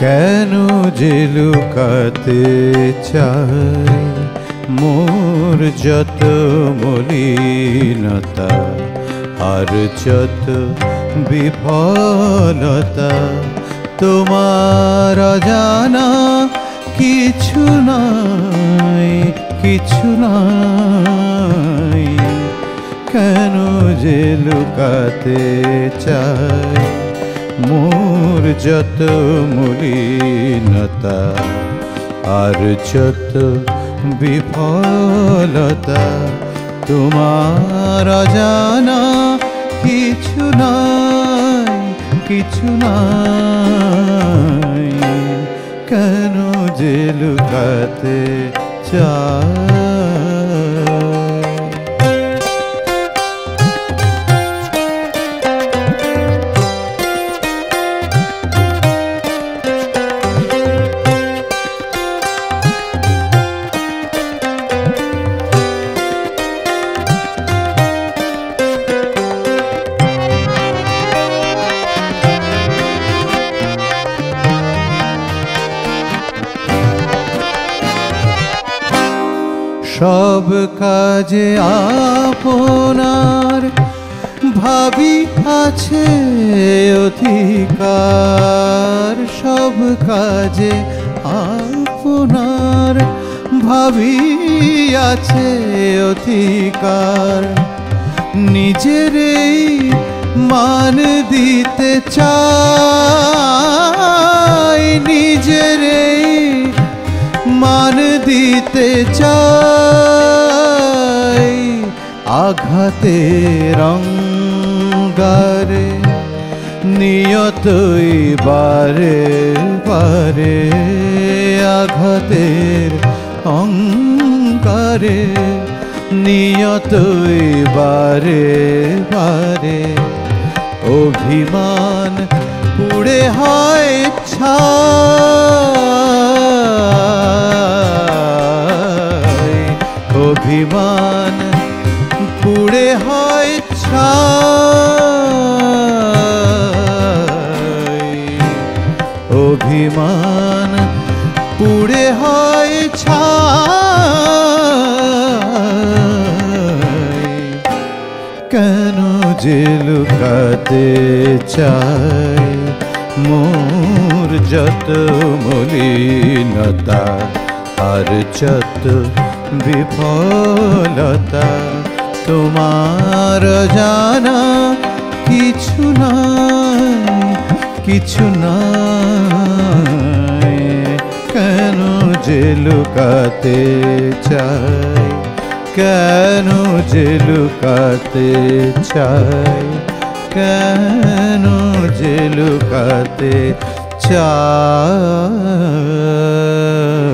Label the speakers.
Speaker 1: কেন যে লুকাতে চাই মোর যত মলিনতা, আর যত বিফলতা, তোমার জানা কিছু নাই কিছু নাই। কেন যে লুকাতে চাই মোর যত মলিনতা আর যত বিফলতা, তোমার জানা কিছু নাই কিছু নাই। কেন যে লুকাতে চাই সব কাজে আপনার ভাবি আছে অধিকার। সব কাজে আপনার ভাবি আছে অধিকার। নিজের মান দিতে চাই, নিজের মান দিতে চাই। আঘাতে রঙ্গারে, নিয়তই বারে বারে, আঘাতের অঙ্কারে নিয়তই বারে বারে। অভিমান পুড়ে হয় ছাই অভিমান পুড়ে হয় অভিমান পুড়ে হয় কেন যে লুকাতে চাই? মোর যত মলিনতা, আর যত বিফলতা। তোমার জানা কিছু নাই কিছু নাই। কেন যে লুকাতে চাই? কেন যে লুকাতে চাই? কেন যে লুকাতে চাই?